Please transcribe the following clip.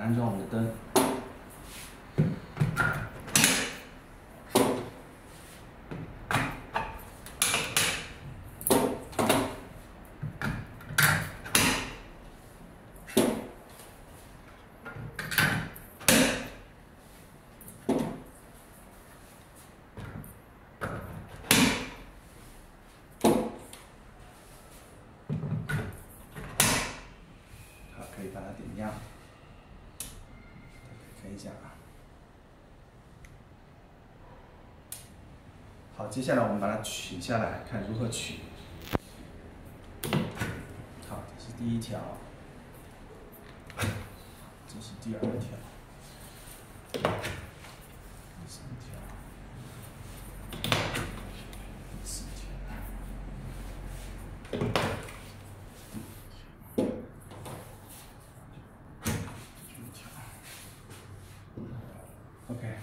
안정합니다. 다 그러니까 됐냐? 一下啊。好，接下来我们把它取下来，看如何取。好，这是第一条，这是第二条，Okay.